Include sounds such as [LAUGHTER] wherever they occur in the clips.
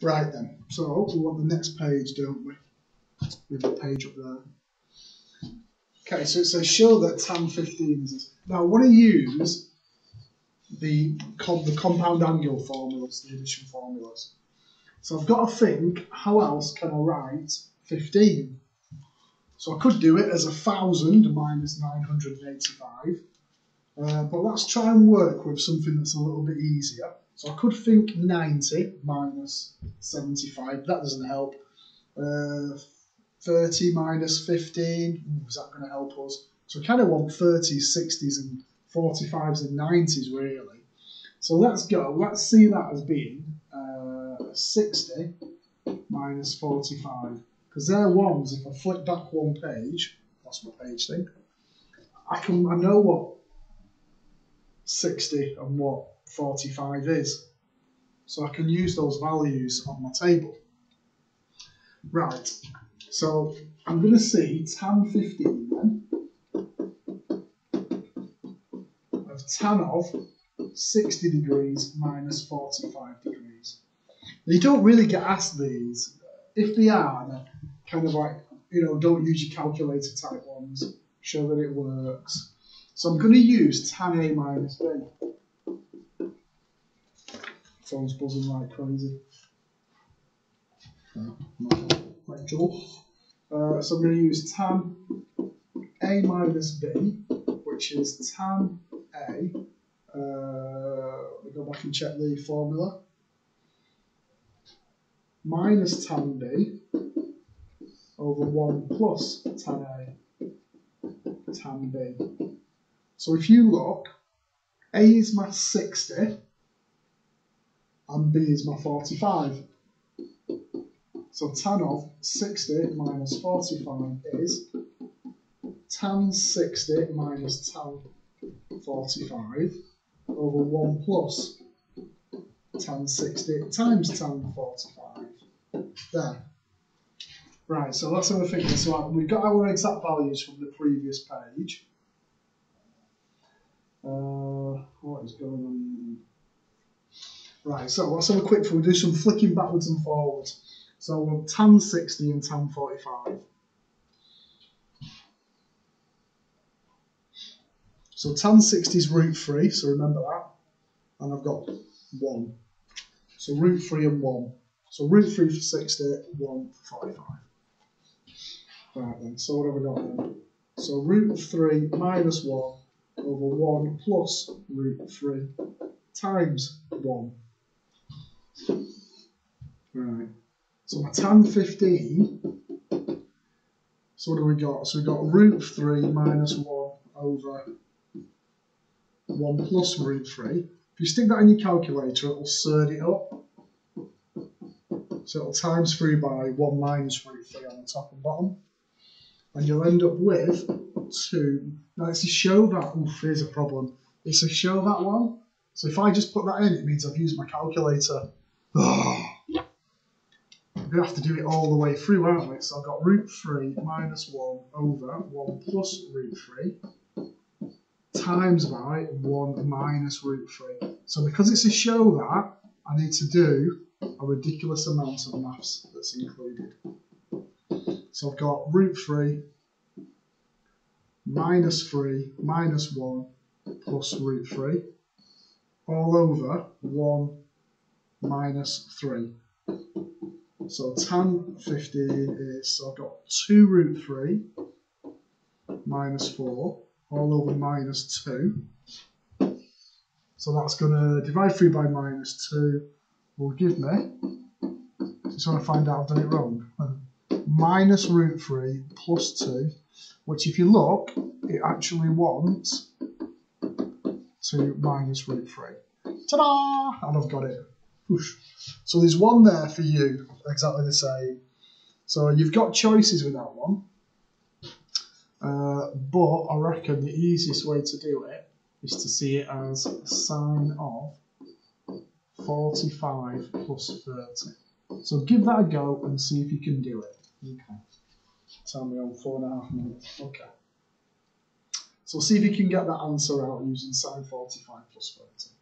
Right then, so we want the next page, don't we? With the page up there. Okay, so it says show that tan 15 is. Now I want to use the, com- the compound angle formulas, the addition formulas. So I've got to think, how else can I write 15? So I could do it as a thousand minus 985. Uh, but let's try and work with something that's a little bit easier. So I could think 90 minus 75. That doesn't help. Uh, 30 minus 15. Ooh, is that going to help us? So I kind of want 30s, 60s, and 45s and 90s really. So let's go. Let's see that as being uh, 60 minus 45. Because they're ones, if I flip back one page, that's my page thing, I can I know what 60 and what 45 is. So I can use those values on my table. Right, so I'm going to see tan 15 then of tan of 60 degrees minus 45 degrees. You don't really get asked these. If they are, kind of like, you know, don't use your calculator type ones, show that it works. So I'm going to use tan A minus B. Phone's buzzing like crazy. Like Joe. Uh, so I'm going to use tan A minus B, which is tan A. Uh, let me go back and check the formula. Minus tan B over 1 plus tan A, tan B. So if you look, A is my 60 and B is my 45. So tan of 60 minus 45 is tan 60 minus tan 45 over 1 plus tan 60 times tan 45. There. Right, so let's have a think. So we've got our exact values from the previous page. Uh, what is going on? Right, so let's have a quick, we'll do some flicking backwards and forwards. So we'll tan 60 and tan 45. So tan 60 is root 3, so remember that. And I've got 1. So root 3 and 1. So root 3 for 60, 1 for 45. Right then, so what have we got then? So root 3 minus 1 over 1 plus root 3 times 1. Right. So my tan 15, so what do we got? So we've got root 3 minus 1 over 1 plus root 3. If you stick that in your calculator, it'll surd it up. So it'll times 3 by 1 minus root 3 on the top and bottom. And you'll end up with 2. Now it's to show that, oof, here's a problem. It's to show that one. So if I just put that in, it means I've used my calculator. Going to have to do it all the way through, aren't we? So I've got root 3 minus 1 over 1 plus root 3 times by 1 minus root 3. So because it's a show that, I need to do a ridiculous amount of maths that's included. So I've got root 3 minus 3 minus 1 plus root 3 all over 1 minus 3. So tan 15 is, so I've got 2 root 3 minus 4 all over minus 2. So that's going to divide 3 by minus 2 will give me, just want to find out I've done it wrong, [LAUGHS] minus root 3 plus 2, which if you look, it actually wants to minus root 3. Ta-da! And I've got it. So there's one there for you, exactly the same. So you've got choices with that one. Uh, but I reckon the easiest way to do it is to see it as sine of 45 plus 30. So give that a go and see if you can do it. Okay. Tell me on four and a half minutes. Okay. So see if you can get that answer out using sine 45 plus 30.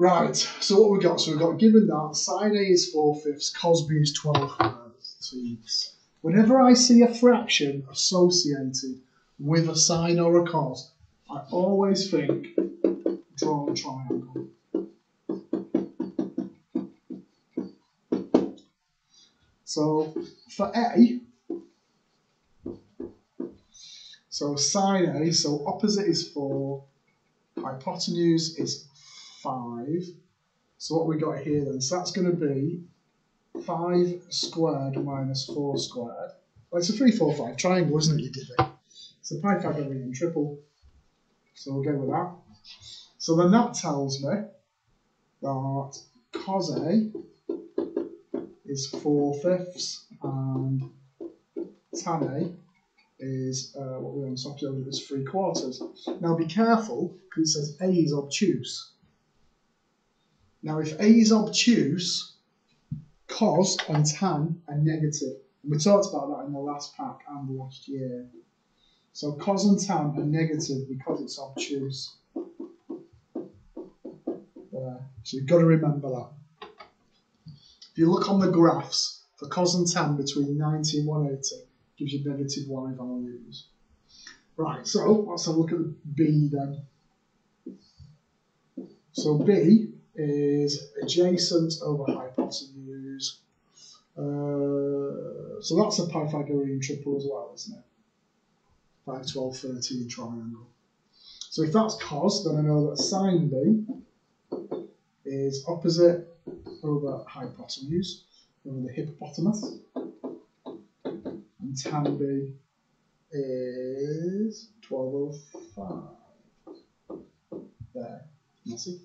Right, so what we got? So we've got given that sine A is 4 fifths, cos B is 12 thirds. Whenever I see a fraction associated with a sine or a cos, I always think draw a triangle. So for A, so sine A, so opposite is 4, hypotenuse is 5. So what we got here then, so that's going to be 5 squared minus 4 squared. Well, it's a 3, 4, 5 triangle, isn't it, you divvy? It's a Pythagorean triple. So we'll go with that. So then that tells me that cos A is 4 fifths and tan A is uh, what we're on top of is 3 quarters. Now be careful because it says A is obtuse. Now if A is obtuse, cos and tan are negative. And we talked about that in the last pack and last year. So cos and tan are negative because it's obtuse. There. So you've got to remember that. If you look on the graphs for cos and tan between 90 and 180, gives you negative y values. Right, so let's have a look at B then. So B is adjacent over hypotenuse. Uh, so that's a Pythagorean triple as well, isn't it? 5, 12, 13 triangle. So if that's cos, then I know that sine B is opposite over hypotenuse, over the hippopotamus. And tan B is 12 over 5. There. Messy.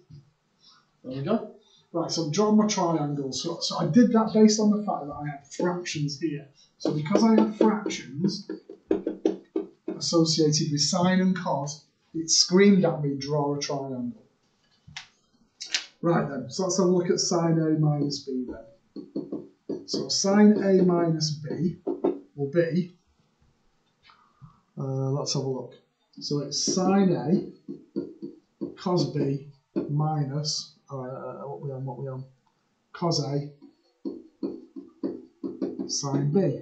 There we go. Right, so I've drawn my triangle. So, so I did that based on the fact that I had fractions here. So because I have fractions associated with sine and cos, it screamed at me, draw a triangle. Right then, so let's have a look at sine A minus B then. So sine A minus B will be, uh, let's have a look. So it's sine A cos B minus uh, what we on, what we on, cos A, sine B.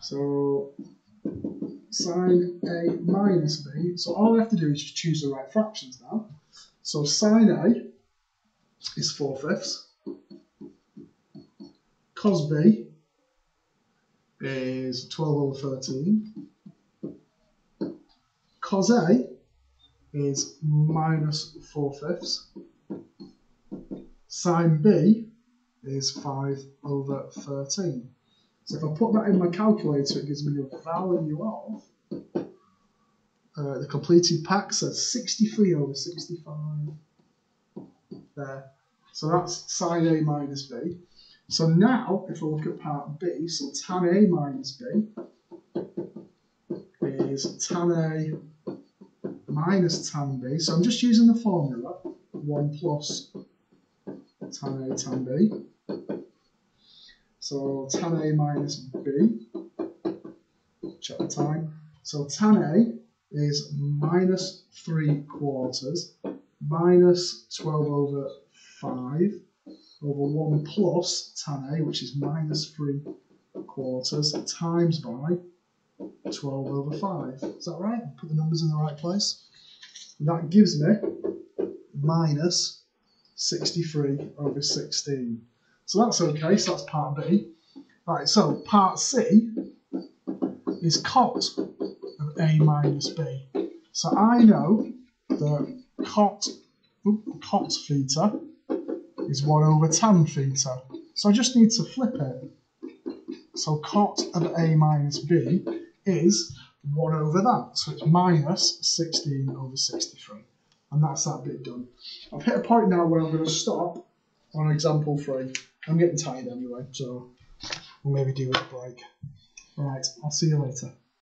So sine A minus B, so all I have to do is just choose the right fractions now. So sine A is 4 fifths, cos B is 12 over 13, cos A is minus 4 fifths. Sine B is 5 over 13. So if I put that in my calculator, it gives me a value of, uh, the completed pack says 63 over 65. There. So that's sine A minus B. So now, if I look at part B, so tan A minus B is tan A minus tan b. So I'm just using the formula 1 plus tan a tan b. So tan a minus b, check the time. So tan a is minus 3 quarters minus 12 over 5 over 1 plus tan a, which is minus 3 quarters, times by 12 over 5. Is that right? Put the numbers in the right place. That gives me minus 63 over 16. So that's okay, so that's part B. Right, so part C is cot of A minus B. So I know that cot, cot theta is 1 over tan theta. So I just need to flip it. So cot of A minus B is 1 over that. So it's minus 16 over 63. And that's that bit done. I've hit a point now where I'm going to stop on example 3. I'm getting tired anyway, so we'll maybe do a break. Right, I'll see you later.